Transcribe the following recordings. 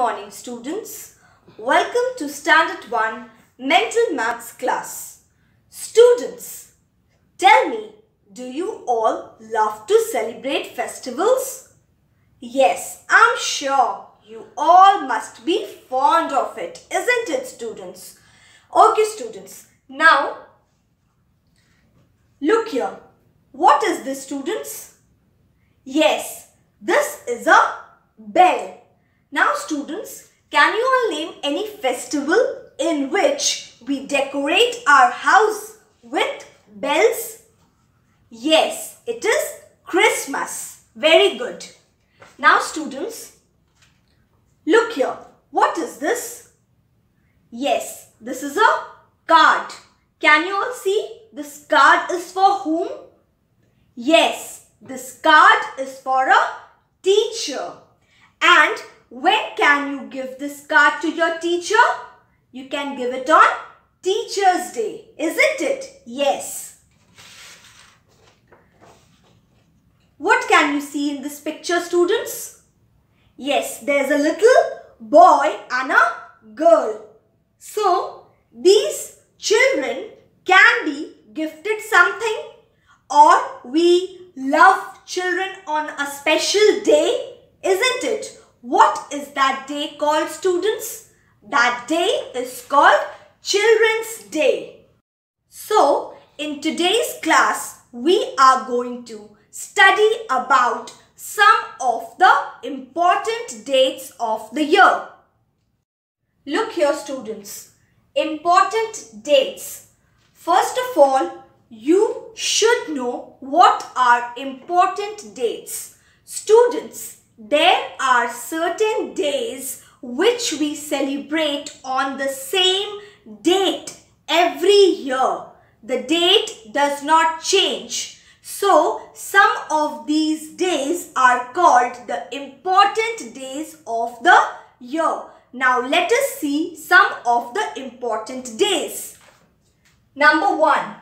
morning students. Welcome to Standard 1 Mental Maths class. Students, tell me, do you all love to celebrate festivals? Yes, I'm sure you all must be fond of it, isn't it students? Okay students, now look here. What is this students? Yes, this is a bell. Now students, can you all name any festival in which we decorate our house with bells? Yes, it is Christmas. Very good. Now students, look here. What is this? Yes, this is a card. Can you all see? This card is for whom? Yes, this card is for a teacher. And when can you give this card to your teacher? You can give it on Teacher's Day, isn't it? Yes. What can you see in this picture, students? Yes, there's a little boy and a girl. So, these children can be gifted something or we love children on a special day, isn't it? What is that day called students? That day is called Children's Day. So, in today's class, we are going to study about some of the important dates of the year. Look here students, important dates. First of all, you should know what are important dates. Students, there are certain days which we celebrate on the same date every year. The date does not change. So, some of these days are called the important days of the year. Now, let us see some of the important days. Number 1.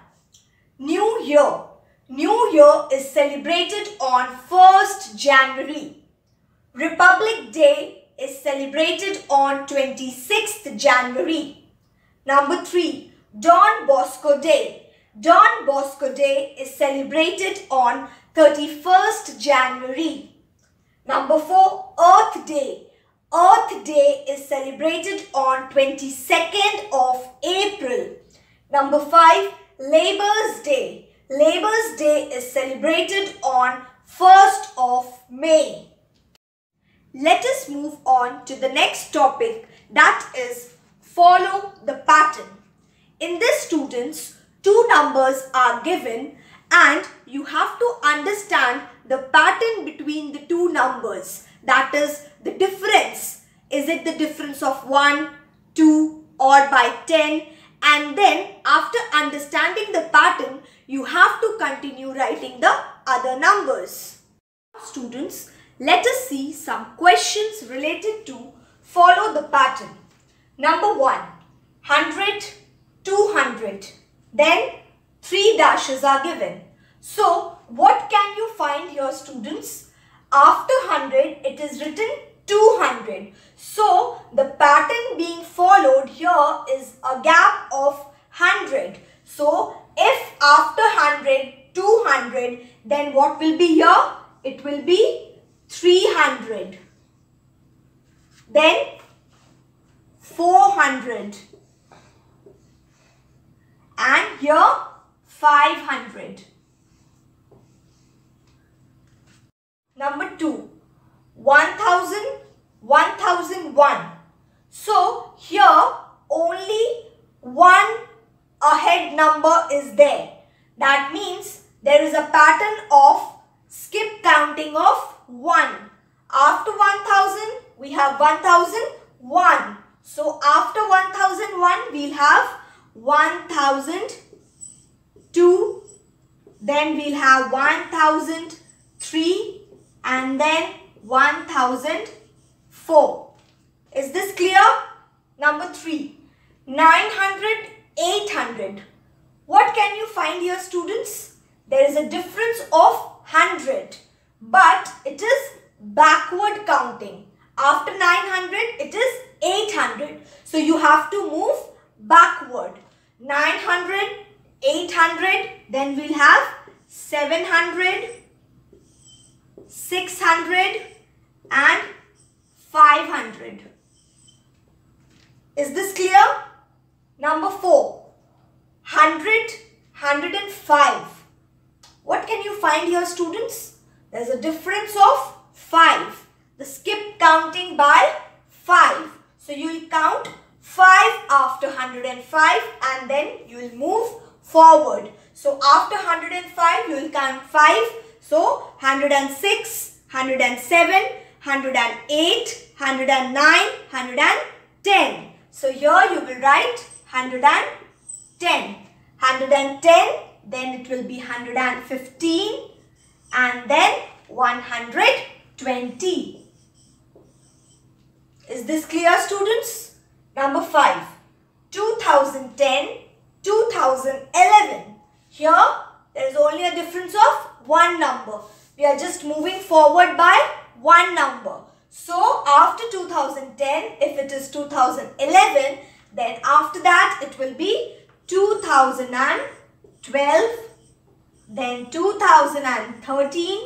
New Year. New Year is celebrated on 1st January. Republic Day is celebrated on 26th January. Number 3. Don Bosco Day. Don Bosco Day is celebrated on 31st January. Number 4. Earth Day. Earth Day is celebrated on 22nd of April. Number 5. Labour's Day. Labour's Day is celebrated on 1st of May. Let us move on to the next topic that is follow the pattern. In this students, two numbers are given and you have to understand the pattern between the two numbers. That is the difference. Is it the difference of 1, 2 or by 10? And then after understanding the pattern, you have to continue writing the other numbers. Students, let us see some questions related to follow the pattern. Number 1. 100, 200. Then 3 dashes are given. So, what can you find here students? After 100, it is written 200. So, the pattern being followed here is a gap of 100. So, if after 100, 200, then what will be here? It will be 300 then 400 and here 500 number 2 1000 1001 so here only one ahead number is there. That means there is a pattern of skip counting of 1. After 1000, we have 1001. So, after 1001, we'll have 1002. Then we'll have 1003 and then 1004. Is this clear? Number 3. 900, 800. What can you find here students? There is a difference of 100 but it is backward counting. After 900, it is 800. So you have to move backward. 900, 800, then we'll have 700, 600 and 500. Is this clear? Number 4. 100, 105. What can you find here students? There's a difference of 5. The skip counting by 5. So you will count 5 after 105 and then you will move forward. So after 105 you will count 5. So 106, 107, 108, 109, 110. So here you will write 110. 110 then it will be 115 and then 120. Is this clear students? Number 5. 2010, 2011. Here there is only a difference of one number. We are just moving forward by one number. So after 2010, if it is 2011, then after that it will be 2012, then 2013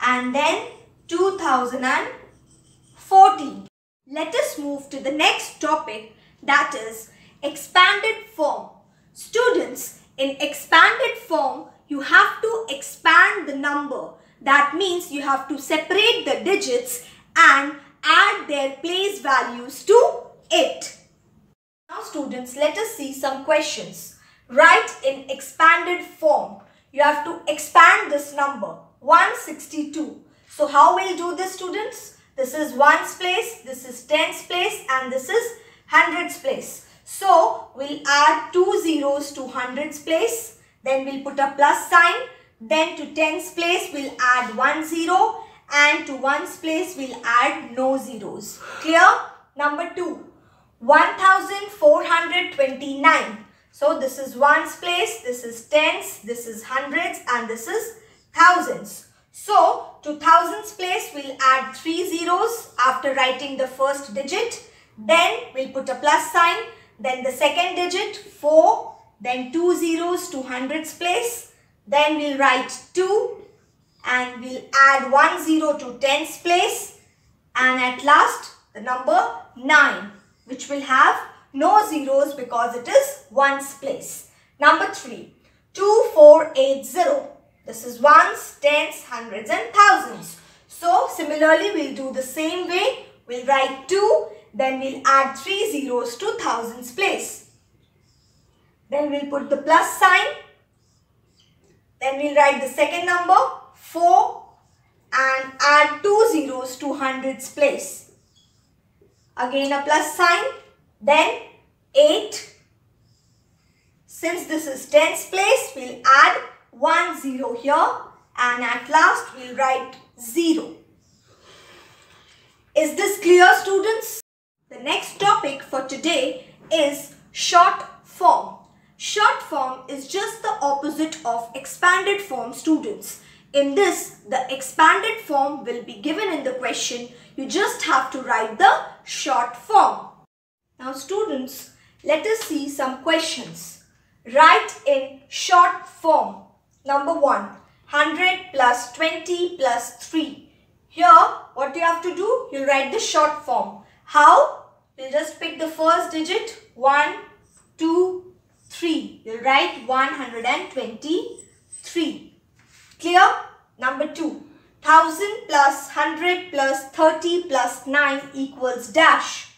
and then 2014. Let us move to the next topic that is expanded form. Students, in expanded form, you have to expand the number. That means you have to separate the digits and add their place values to it. Now students, let us see some questions. Write in expanded form. You have to expand this number, 162. So how will do this students? This is ones place, this is tens place and this is hundreds place. So we'll add two zeros to hundreds place. Then we'll put a plus sign. Then to tens place we'll add one zero and to ones place we'll add no zeros. Clear? Number two. 1429. So this is ones place, this is tens, this is hundreds and this is thousands. So, to thousands place, we'll add three zeros after writing the first digit. Then, we'll put a plus sign. Then the second digit, 4. Then two zeros to hundreds place. Then we'll write 2. And we'll add one zero to tens place. And at last, the number 9. Which will have no zeros because it is ones place. Number 3. 2480. This is ones, tens, hundreds and thousands. So similarly we'll do the same way. We'll write 2 then we'll add 3 zeros to thousands place. Then we'll put the plus sign. Then we'll write the second number 4 and add 2 zeros to hundreds place. Again a plus sign. Then 8. Since this is tens place, we'll add 1 0 here and at last we'll write 0. Is this clear students? The next topic for today is short form. Short form is just the opposite of expanded form students. In this, the expanded form will be given in the question. You just have to write the short form. Now students, let us see some questions. Write in short form. Number 1. 100 plus 20 plus 3. Here, what you have to do? You'll write the short form. How? You'll just pick the first digit. 1, 2, 3. You'll write 123. Clear? Number 2. 1000 plus 100 plus 30 plus 9 equals dash.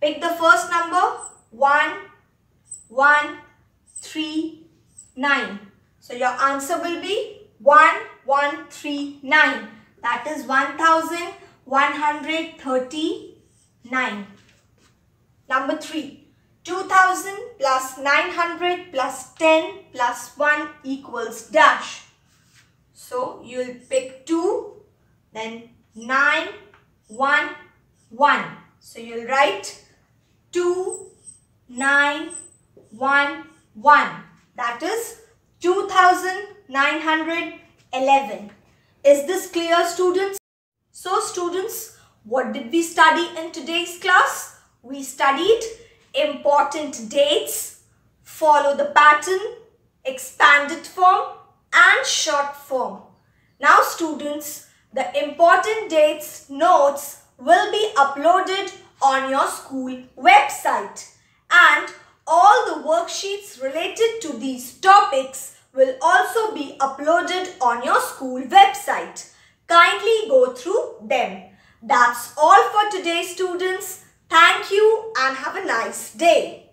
Pick the first number. 1, 1, 3, 9. So your answer will be 1139. That is 1139. Number 3. 2000 plus 900 plus 10 plus 1 equals dash. So you will pick 2, then 9, 1, 1. So you'll write 2, 9, 1, 1. That is 2911. Is this clear students? So students, What did we study in today's class? We studied important dates, follow the pattern, expanded form and short form. Now students, the important dates notes will be uploaded on your school website and all the worksheets related to these topics will also be uploaded on your school website. Kindly go through them. That's all for today students. Thank you and have a nice day.